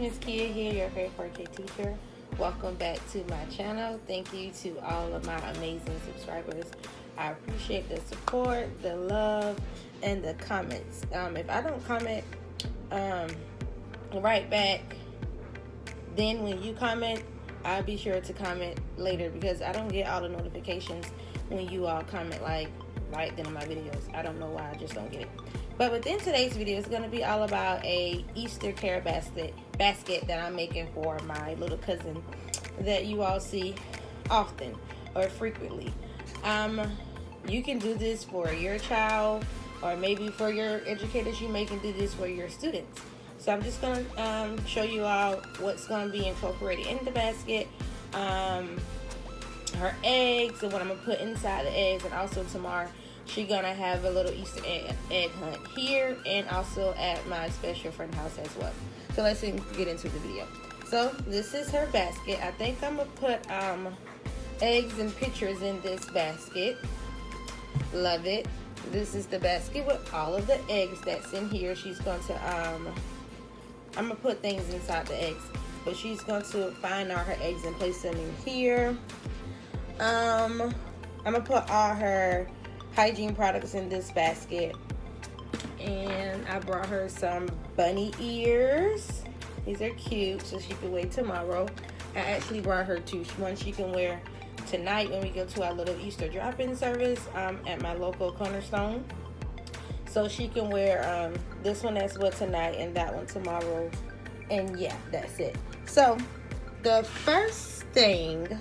It's Miss Keah here, your favorite 4K teacher. Welcome back to my channel. Thank you to all of my amazing subscribers. I appreciate the support, the love, and the comments. Um, if I don't comment um, right back, then when you comment, I'll be sure to comment later because I don't get all the notifications when you all comment like like then on my videos. I don't know why, I just don't get it. But within today's video, it's going to be all about a Easter care basket basket that I'm making for my little cousin that you all see often or frequently. Um, you can do this for your child or maybe for your educators. You may can do this for your students. So I'm just going to um, show you all what's going to be incorporated in the basket. Um, her eggs and what I'm going to put inside the eggs and also tomorrow she gonna have a little Easter egg, egg hunt here and also at my special friend house as well. So let's get into the video. So this is her basket. I think I'm gonna put um, eggs and pictures in this basket. Love it. This is the basket with all of the eggs that's in here. She's going to, um, I'm gonna put things inside the eggs. But she's going to find all her eggs and place them in here. Um, I'm gonna put all her hygiene products in this basket. And I brought her some bunny ears. These are cute, so she can wait tomorrow. I actually brought her two. One she can wear tonight when we go to our little Easter drop-in service um, at my local Cornerstone. So she can wear um, this one as well tonight and that one tomorrow. And yeah, that's it. So the first thing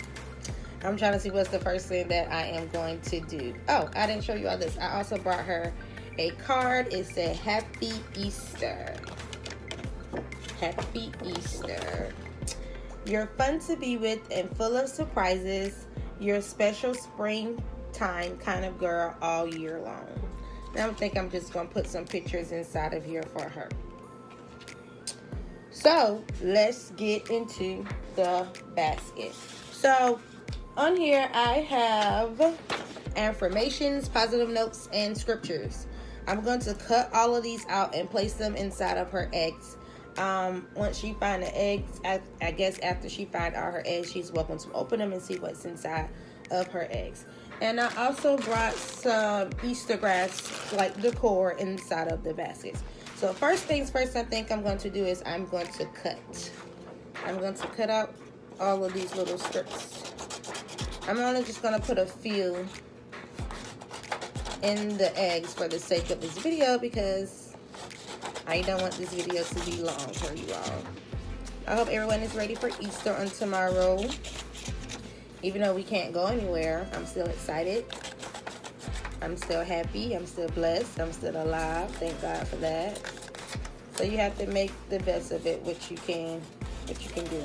I'm trying to see what's the first thing that I am going to do. Oh, I didn't show you all this. I also brought her a card. It said Happy Easter. Happy Easter. You're fun to be with and full of surprises. You're a special springtime kind of girl all year long. I think I'm just going to put some pictures inside of here for her. So let's get into the basket. So on here, I have affirmations, positive notes, and scriptures. I'm going to cut all of these out and place them inside of her eggs. Um, once she find the eggs, I, I guess after she find all her eggs, she's welcome to open them and see what's inside of her eggs. And I also brought some Easter grass like decor inside of the baskets. So first things first, I think I'm going to do is I'm going to cut. I'm going to cut out all of these little strips. I'm only just going to put a few in the eggs for the sake of this video because I don't want this video to be long for you all. I hope everyone is ready for Easter on tomorrow. Even though we can't go anywhere, I'm still excited. I'm still happy. I'm still blessed. I'm still alive. Thank God for that. So you have to make the best of it, which you can, what you can do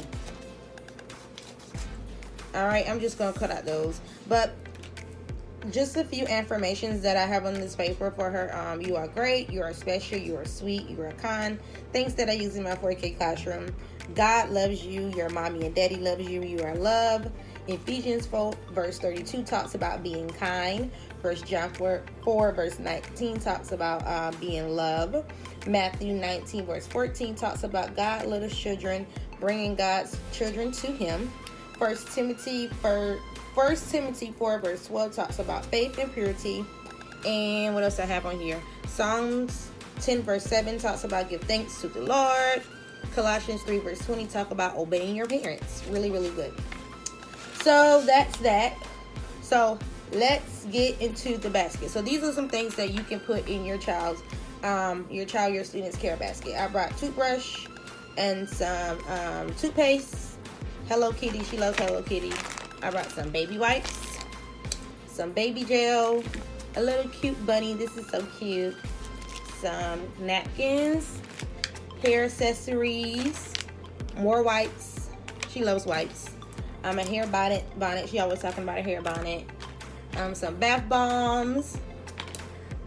all right i'm just gonna cut out those but just a few affirmations that I have on this paper for her. Um, you are great. You are special. You are sweet. You are kind. Things that I use in my 4K classroom. God loves you. Your mommy and daddy loves you. You are loved. Ephesians 4 verse 32 talks about being kind. First John 4, 4 verse 19 talks about uh, being love. Matthew 19 verse 14 talks about God little children bringing God's children to Him. First Timothy for First Timothy 4 verse 12 talks about faith and purity. And what else I have on here? Psalms 10 verse 7 talks about give thanks to the Lord. Colossians 3 verse 20 talk about obeying your parents. Really, really good. So that's that. So let's get into the basket. So these are some things that you can put in your child's um, your child, your student's care basket. I brought toothbrush and some um, toothpaste Hello Kitty. She loves Hello Kitty. I brought some baby wipes, some baby gel, a little cute bunny. This is so cute. Some napkins, hair accessories, more wipes. She loves wipes. Um, a hair bonnet. Bonnet. She always talking about a hair bonnet. Um, some bath bombs,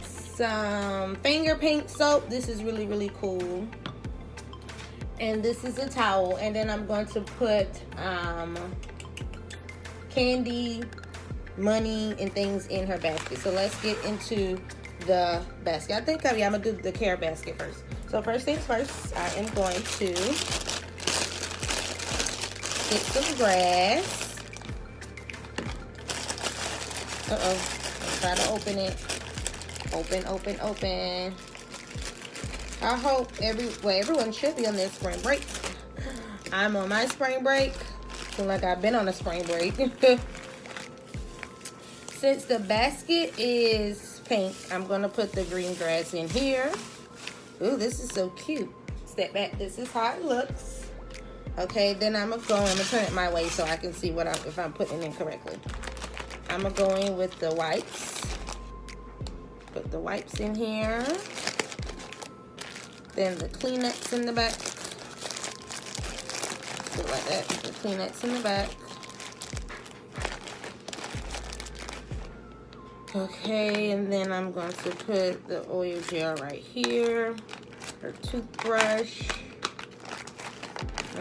some finger paint soap. This is really really cool and this is a towel and then I'm going to put um, candy money and things in her basket so let's get into the basket I think I, am gonna do the care basket first So first things first, I am going to get some grass. Uh-oh. Try to open it. Open, open, open. I hope every well everyone should be on their spring break. I'm on my spring break. Feel like I've been on a spring break. Since the basket is pink, I'm gonna put the green grass in here. Ooh, this is so cute. Step back. This is how it looks. Okay, then I'm gonna go. I'm gonna turn it my way so I can see what I'm if I'm putting in correctly. I'm gonna go in with the wipes. Put the wipes in here. Then the Kleenex in the back. Like that. The Kleenex in the back. Okay, and then I'm going to put the oil gel right here. Her toothbrush.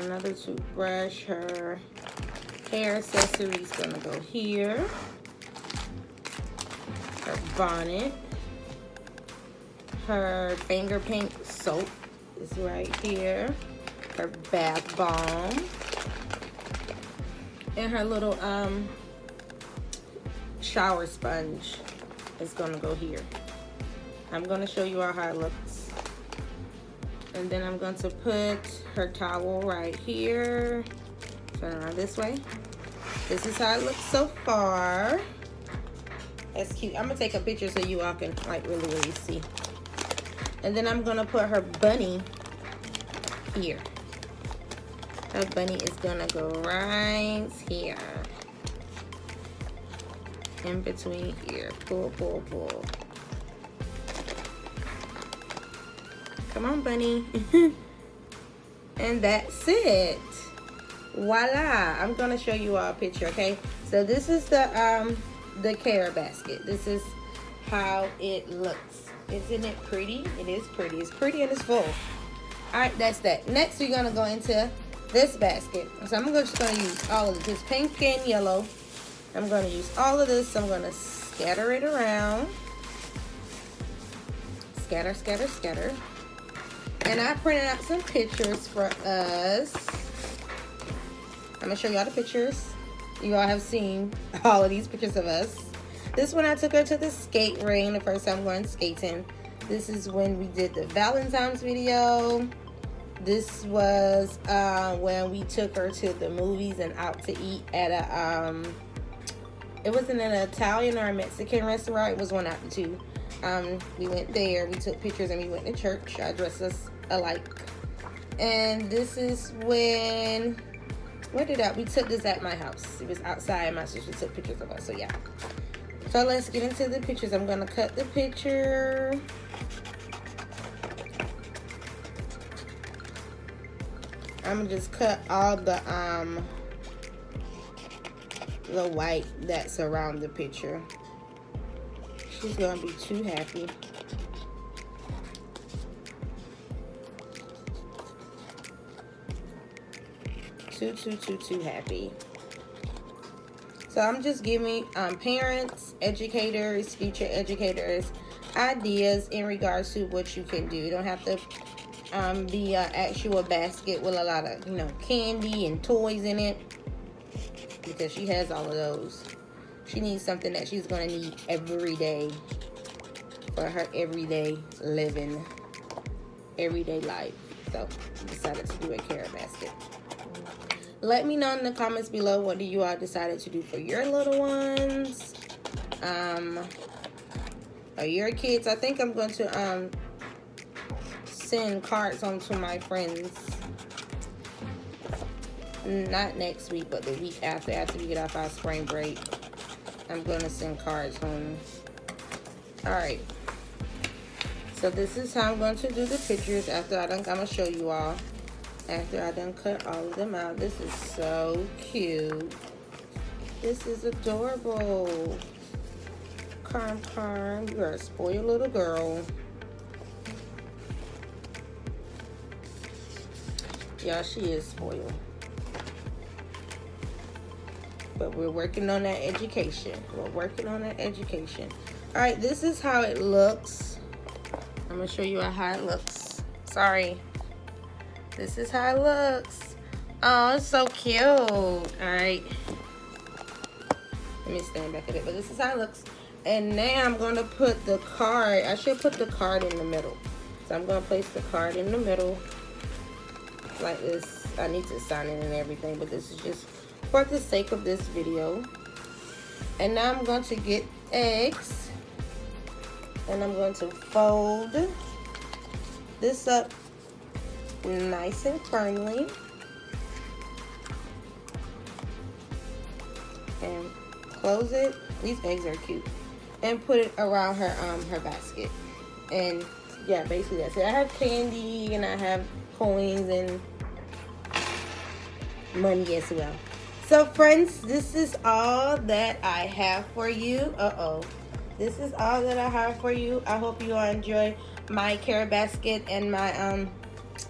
Another toothbrush. Her hair accessories gonna go here. Her bonnet. Her finger paint soap is right here. Her bath bomb. And her little um shower sponge is gonna go here. I'm gonna show you all how it looks. And then I'm going to put her towel right here. Turn around this way. This is how it looks so far. That's cute. I'm gonna take a picture so you all can like really, really see. And then I'm gonna put her bunny here. Her bunny is gonna go right here in between here. Pull, pull, pull. Come on, bunny. and that's it. Voila. I'm going to show you all a picture, okay? So this is the um the care basket. This is how it looks. Isn't it pretty? It is pretty. It's pretty and it's full. All right, that's that. Next, we're to go into this basket. So I'm just to use all of this pink and yellow I'm to use all of this. I'm to scatter it around. Scatter, scatter, scatter. And I printed out some pictures for us. I'm to show y'all the pictures. You all have seen all of these pictures of us. This one I took her to the skate ring the first time going skating. This is when we did the Valentine's video. This was uh, when we took her to the movies and out to eat at a um, it wasn't an Italian or a Mexican restaurant. It was one out the two. Um, we went there. We took pictures and we went to church. I dressed us alike. And this is when where did I? We took this at my house. It was outside. My sister took pictures of us. So yeah. So let's get into the pictures. I'm gonna cut the picture. I'm gonna just cut all the um the white that's around the picture. She's gonna be too happy. Too, too, too, too happy. So I'm just giving um, parents, educators, future educators, ideas in regards to what you can do. You don't have to um, be an actual basket with a lot of, you know, candy and toys in it because she has all of those. She needs something that she's going to need every day for her everyday living, everyday life. So I decided to do a carrot basket. Let me know in the comments below what do you all decided to do for your little ones. Um, or your kids. I think I'm going to um send cards on to my friends not next week, but the week after, after we get off our spring break, I'm going to send cards home. All right. So this is how I'm going to do the pictures after I done, I'm going to show you all. After I done cut all of them out. This is so cute. This is adorable. Carm Carm, you are a spoiled little girl. Yeah, she is spoiled but we're working on that education. We're working on that education. All right, this is how it looks. I'm gonna show you how it looks. Sorry. This is how it looks. Oh, it's so cute. All right. Let me stand back at it. But this is how it looks. And now I'm to put the card. I should put the card in the middle. So I'm to place the card in the middle. Like this. I need to sign it and everything. But this is just for the sake of this video. And now I'm going to get eggs. And I'm going to fold this up nice and firmly. And close it. These eggs are cute. And put it around her um her basket. And yeah, basically that's it. I have candy and I have coins and money as well. So friends, this is all that I have for you. Uh-oh. This is all that I have for you. I hope you all enjoy my care basket and my um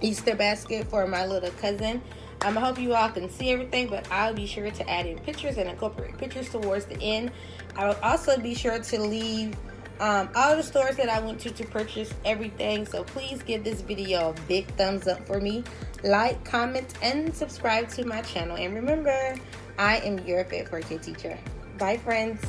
Easter basket for my little cousin. Um, I hope you all can see everything, but I'll be sure to add in pictures and incorporate pictures towards the end. I will also be sure to leave um, all the stores that I went to to purchase everything. So please give this video a big thumbs up for me. Like, comment, and subscribe to my channel. And remember, I am your Fit 4K teacher. Bye, friends.